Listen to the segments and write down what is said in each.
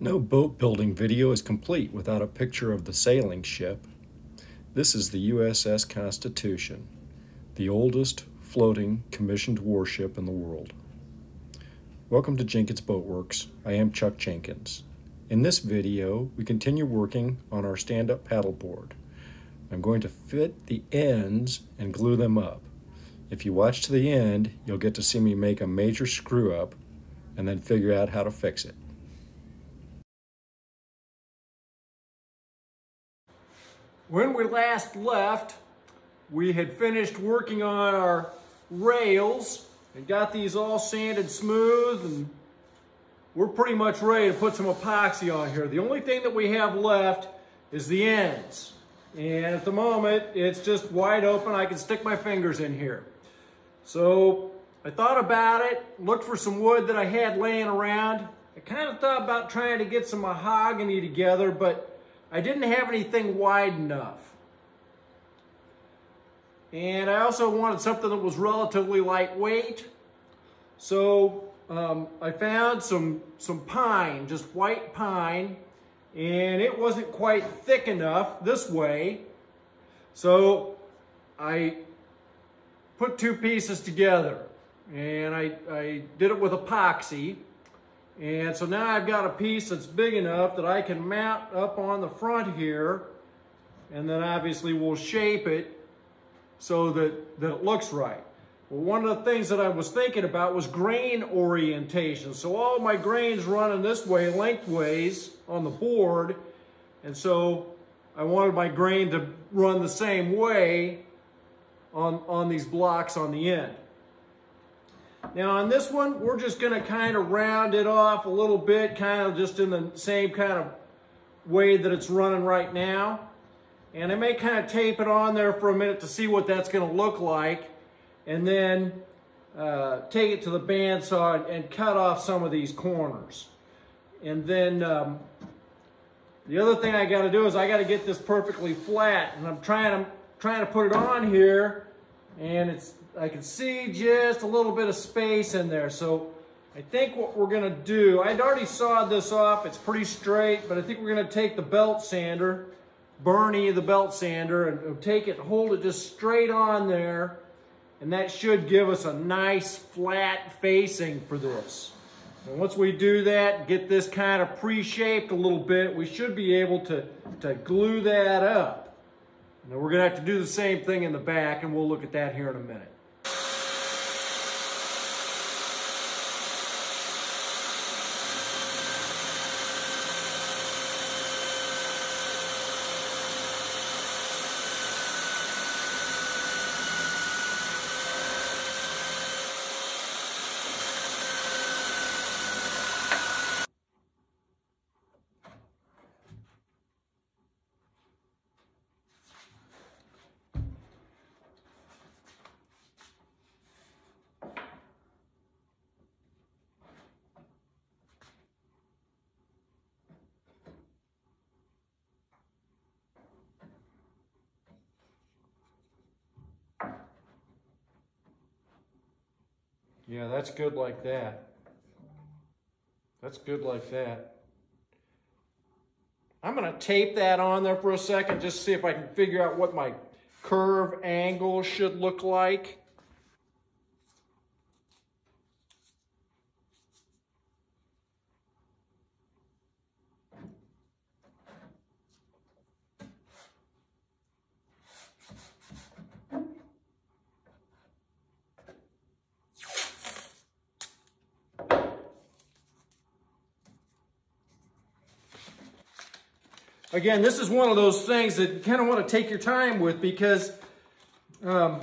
No boat building video is complete without a picture of the sailing ship. This is the USS Constitution, the oldest floating commissioned warship in the world. Welcome to Jenkins Boat Works. I am Chuck Jenkins. In this video, we continue working on our stand-up paddleboard. I'm going to fit the ends and glue them up. If you watch to the end, you'll get to see me make a major screw up and then figure out how to fix it. When we last left, we had finished working on our rails and got these all sanded smooth and we're pretty much ready to put some epoxy on here. The only thing that we have left is the ends. And at the moment, it's just wide open. I can stick my fingers in here. So I thought about it, looked for some wood that I had laying around. I kind of thought about trying to get some mahogany together, but I didn't have anything wide enough. And I also wanted something that was relatively lightweight. So um, I found some, some pine, just white pine, and it wasn't quite thick enough this way. So I put two pieces together and I, I did it with epoxy. And so now I've got a piece that's big enough that I can mount up on the front here and then obviously we'll shape it so that, that it looks right. Well, one of the things that I was thinking about was grain orientation. So all my grains running this way, lengthways on the board. And so I wanted my grain to run the same way on, on these blocks on the end. Now on this one, we're just gonna kind of round it off a little bit, kind of just in the same kind of way that it's running right now. And I may kind of tape it on there for a minute to see what that's gonna look like. And then uh, take it to the bandsaw and, and, cut off some of these corners. And then um, the other thing I gotta do is I gotta get this perfectly flat. And I'm trying to, trying to put it on here and it's I can see just a little bit of space in there. So I think what we're gonna do, I'd already sawed this off, it's pretty straight, but I think we're gonna take the belt sander, Bernie the belt sander, and take it, hold it just straight on there, and that should give us a nice flat facing for this. And once we do that, get this kind of pre-shaped a little bit, we should be able to, to glue that up. Now we're gonna have to do the same thing in the back and we'll look at that here in a minute. Yeah, that's good like that. That's good like that. I'm going to tape that on there for a second, just see if I can figure out what my curve angle should look like. Again, this is one of those things that you kind of want to take your time with because, um,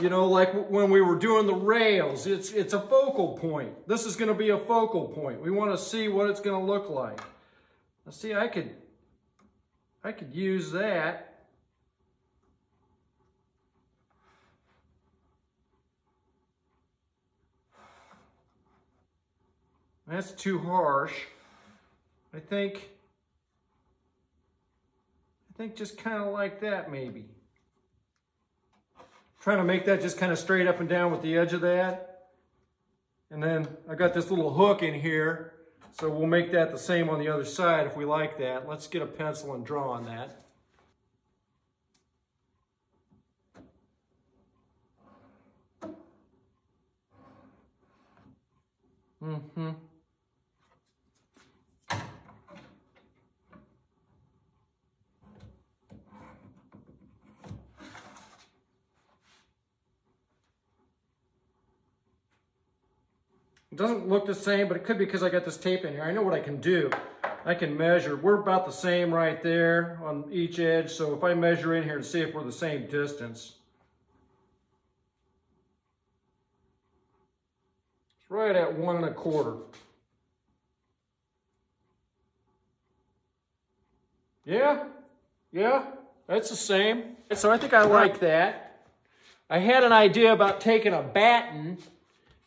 you know, like when we were doing the rails, it's, it's a focal point. This is going to be a focal point. We want to see what it's going to look like. Let's see, I could, I could use that. That's too harsh. I think think just kind of like that maybe. Trying to make that just kind of straight up and down with the edge of that. And then I got this little hook in here So we'll make that the same on the other side if we like that. Let's get a pencil and draw on that. Mm-hmm. It doesn't look the same, but it could be because I got this tape in here. I know what I can do. I can measure. We're about the same right there on each edge. So if I measure in here to see if we're the same distance. It's right at one and a quarter. Yeah, yeah, that's the same. So I think I like that. I had an idea about taking a batten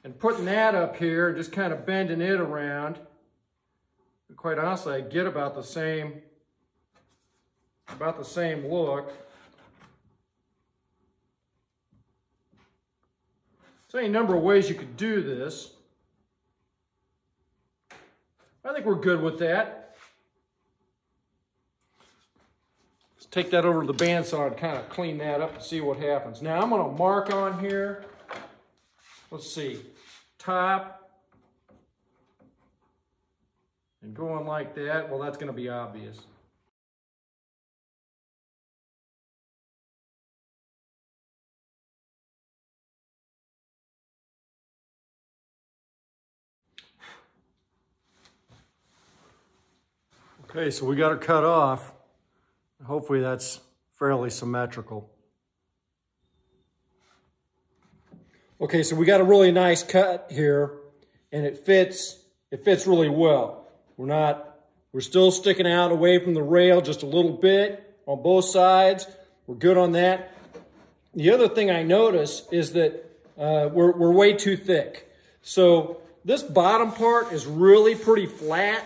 and putting that up here, and just kind of bending it around. Quite honestly, I get about the same, about the same look. So any number of ways you could do this. I think we're good with that. Let's take that over to the bandsaw and kind of clean that up and see what happens. Now I'm going to mark on here let's see, top, and going like that, well, that's going to be obvious. Okay, so we got her cut off. Hopefully that's fairly symmetrical. Okay, so we got a really nice cut here and it fits, it fits really well. We're not, we're still sticking out away from the rail just a little bit on both sides. We're good on that. The other thing I notice is that uh, we're, we're way too thick. So this bottom part is really pretty flat.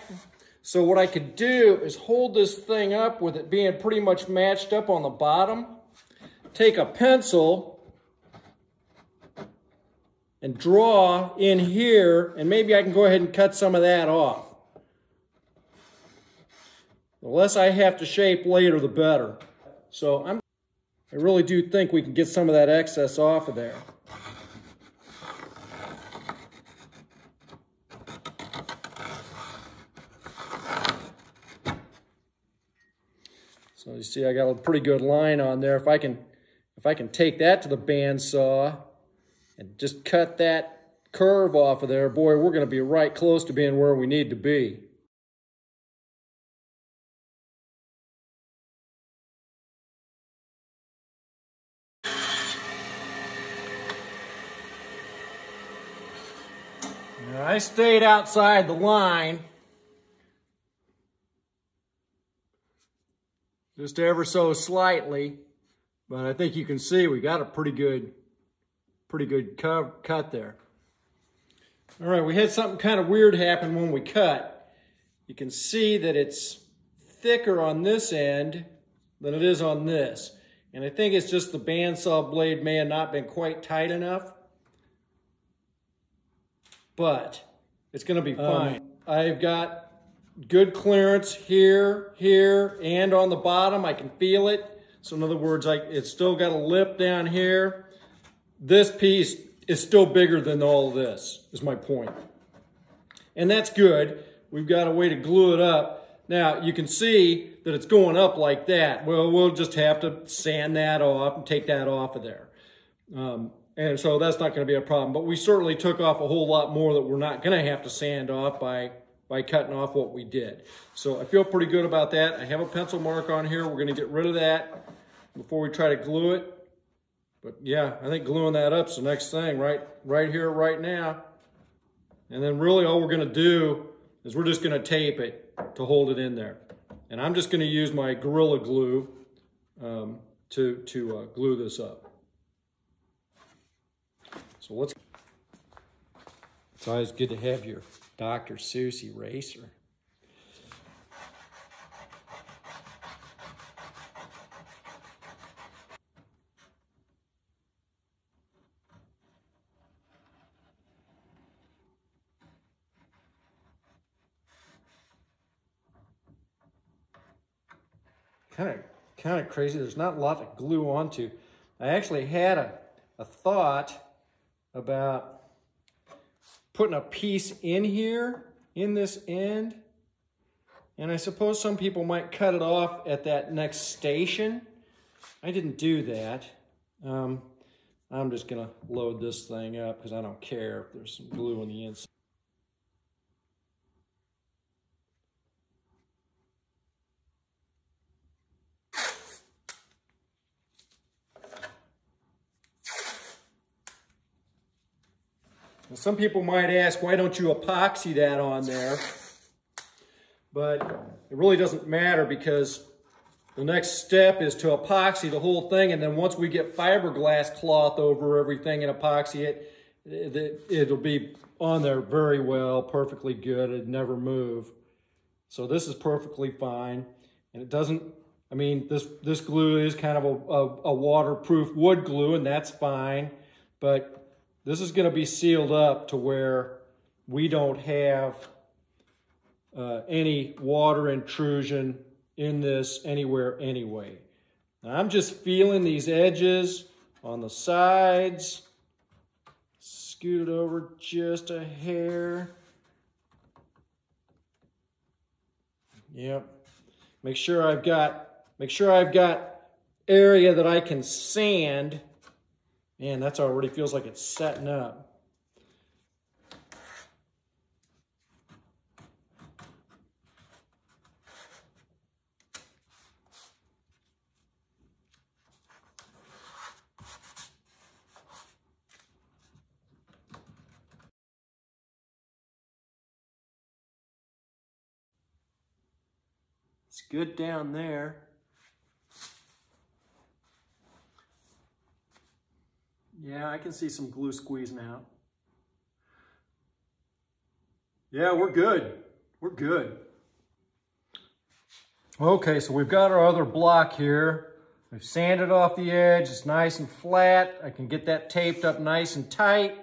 So what I could do is hold this thing up with it being pretty much matched up on the bottom. Take a pencil and draw in here, and maybe I can go ahead and cut some of that off. The less I have to shape later, the better. So I'm, I really do think we can get some of that excess off of there. So you see I got a pretty good line on there. If I can if I can take that to the bandsaw and just cut that curve off of there, boy, we're going to be right close to being where we need to be. I stayed outside the line just ever so slightly, but I think you can see we got a pretty good pretty good cut there. All right, we had something kind of weird happen when we cut. You can see that it's thicker on this end than it is on this. And I think it's just the bandsaw blade may have not been quite tight enough. But it's going to be fine. Um, I've got good clearance here, here, and on the bottom. I can feel it. So in other words, I, it's still got a lip down here this piece is still bigger than all of this, is my point. And that's good. We've got a way to glue it up. Now, you can see that it's going up like that. Well, we'll just have to sand that off and take that off of there. Um, and so that's not going to be a problem. But we certainly took off a whole lot more that we're not going to have to sand off by, by cutting off what we did. So I feel pretty good about that. I have a pencil mark on here. We're going to get rid of that before we try to glue it. But yeah, I think gluing that up's the next thing, right, right here, right now. And then really all we're gonna do is we're just gonna tape it to hold it in there. And I'm just gonna use my Gorilla Glue um, to, to uh, glue this up. So let's, it's always good to have your Dr. Seuss eraser. kind of kind of crazy. There's not a lot to glue onto. I actually had a, a thought about putting a piece in here, in this end. And I suppose some people might cut it off at that next station. I didn't do that. Um, I'm just gonna load this thing up because I don't care if there's some glue on the inside. Some people might ask, why don't you epoxy that on there? But it really doesn't matter because the next step is to epoxy the whole thing. And then once we get fiberglass cloth over everything and epoxy it, it'll be on there very well, perfectly good. It'd never move. So this is perfectly fine. And it doesn't, I mean, this, this glue is kind of a, a, a waterproof wood glue and that's fine. But this is going to be sealed up to where we don't have uh, any water intrusion in this anywhere anyway. Now I'm just feeling these edges on the sides. Scoot it over just a hair. Yep. Make sure I've got make sure I've got area that I can sand Man, that's already feels like it's setting up. It's good down there. Yeah, I can see some glue squeezing out. Yeah, we're good. We're good. Okay, so we've got our other block here. We've sanded off the edge. It's nice and flat. I can get that taped up nice and tight.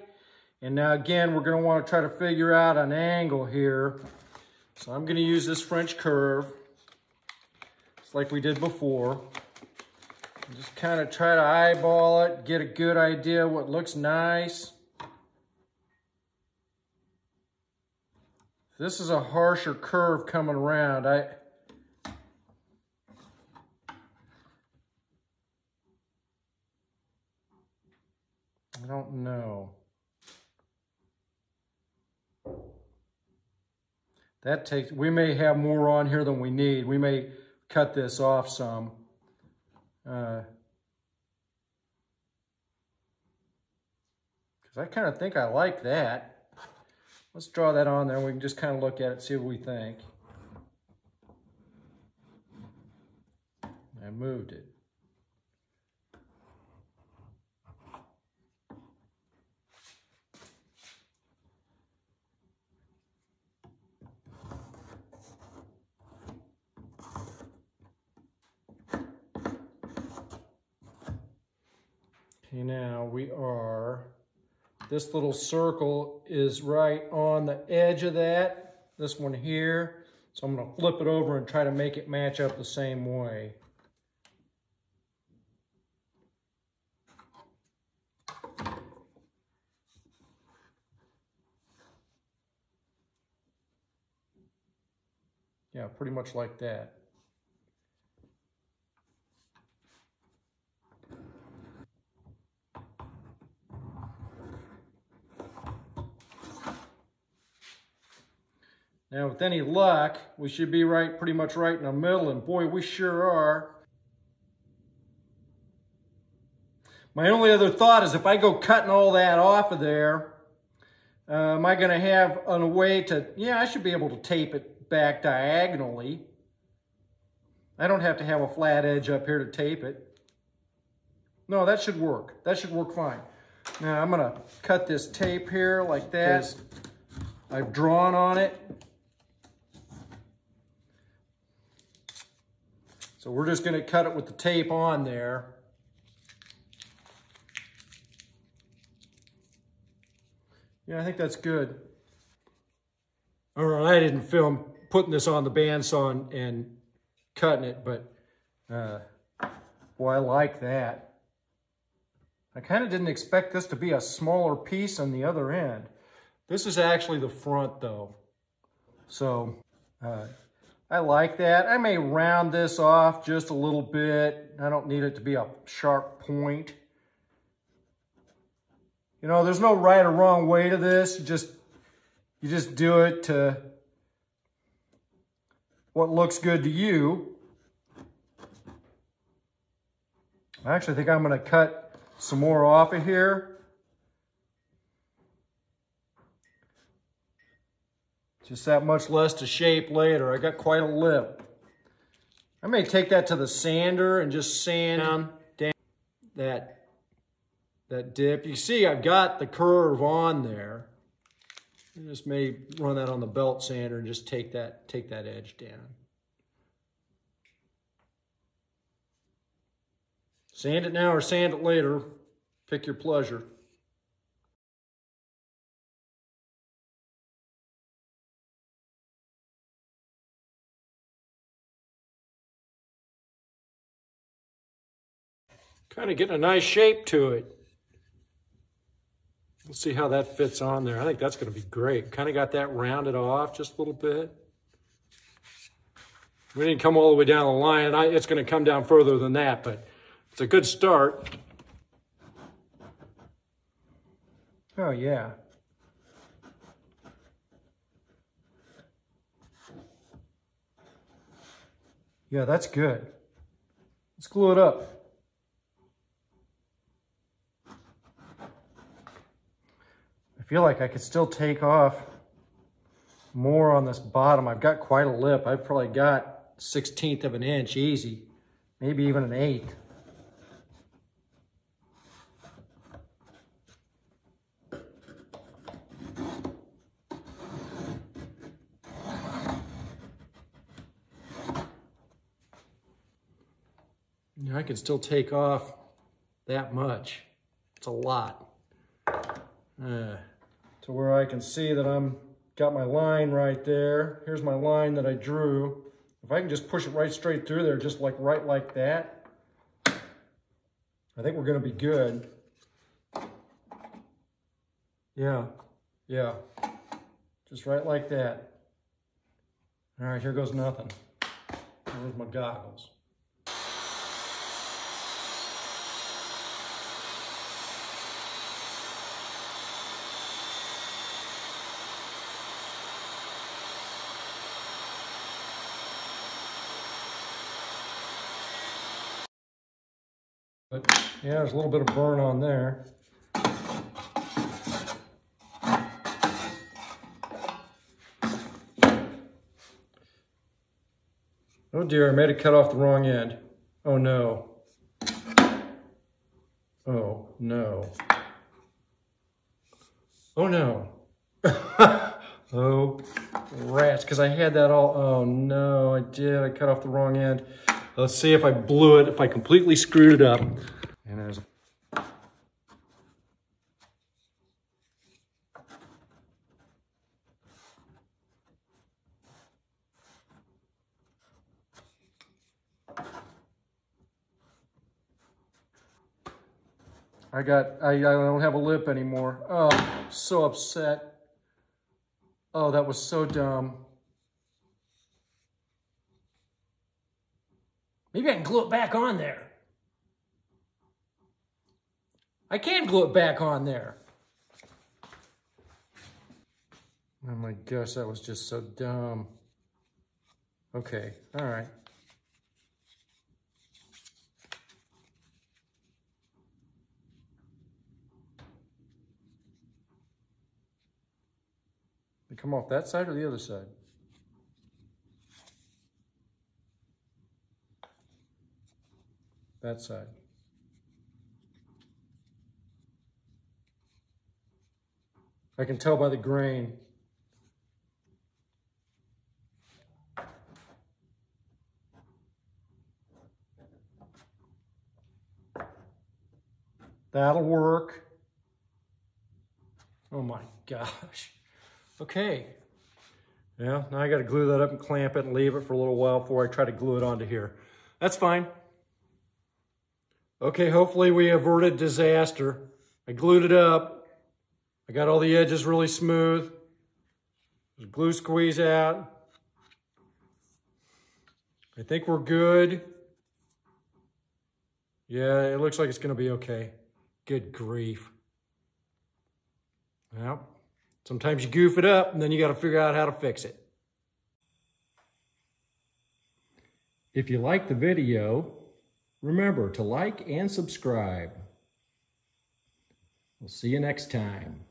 And now again, we're gonna wanna try to figure out an angle here. So I'm gonna use this French curve. It's like we did before. Just kind of try to eyeball it, get a good idea what looks nice. This is a harsher curve coming around. I I don't know. That takes, we may have more on here than we need. We may cut this off some. Because uh, I kind of think I like that. Let's draw that on there and we can just kind of look at it, see what we think. I moved it. Okay, now we are, this little circle is right on the edge of that, this one here. So I'm gonna flip it over and try to make it match up the same way. Yeah, pretty much like that. Now, with any luck, we should be right, pretty much right in the middle, and boy, we sure are. My only other thought is if I go cutting all that off of there, uh, am I going to have a way to, yeah, I should be able to tape it back diagonally. I don't have to have a flat edge up here to tape it. No, that should work. That should work fine. Now I'm going to cut this tape here like that. I've drawn on it. So we're just gonna cut it with the tape on there. Yeah, I think that's good. All right, I didn't film putting this on the bandsaw and cutting it, but Uh, boy, I like that. I kind of didn't expect this to be a smaller piece on the other end. This is actually the front though. So uh, I like that. I may round this off just a little bit. I don't need it to be a sharp point. You know, there's no right or wrong way to this. You just, you just do it to what looks good to you. I actually think I'm going to cut some more off of here. Just that much less to shape later. I got quite a lip. I may take that to the sander and just sand down, down that, that dip. You see I've got the curve on there. I just may run that on the belt sander and just take that, take that edge down. Sand it now or sand it later. Pick your pleasure. Kind of getting a nice shape to it. Let's see how that fits on there. I think that's going to be great. Kind of got that rounded off just a little bit. We didn't come all the way down the line. I, it's going to come down further than that, but it's a good start. Oh, yeah. Yeah, that's good. Let's glue it up. Feel like I could still take off more on this bottom. I've got quite a lip. I've probably got 16th of an inch easy, maybe even an eighth. I can still take off that much. It's a lot. Uh, to where I can see that I'm got my line right there. Here's my line that I drew. If I can just push it right straight through there, just like right like that, I think we're gonna be good. Yeah, yeah, just right like that. All right, here goes nothing. There's my goggles. But yeah, there's a little bit of burn on there. Oh dear, I made it cut off the wrong end. Oh no. Oh no. Oh no. oh rats, because I had that all, oh no, I did, I cut off the wrong end. Let's see if I blew it, if I completely screwed it up. And there's I got, I, I don't have a lip anymore. Oh, so upset. Oh, that was so dumb. Maybe I can glue it back on there. I can glue it back on there. Oh my gosh, that was just so dumb. Okay, all right. They come off that side or the other side? that side. I can tell by the grain. That'll work. Oh my gosh. Okay. Yeah, now I got to glue that up and clamp it and leave it for a little while before I try to glue it onto here. That's fine. Okay, hopefully we averted disaster. I glued it up. I got all the edges really smooth. There's glue squeeze out. I think we're good. Yeah, it looks like it's to be okay. Good grief. Well, sometimes you goof it up and then you got to figure out how to fix it. If you like the video, remember to like and subscribe. We'll see you next time.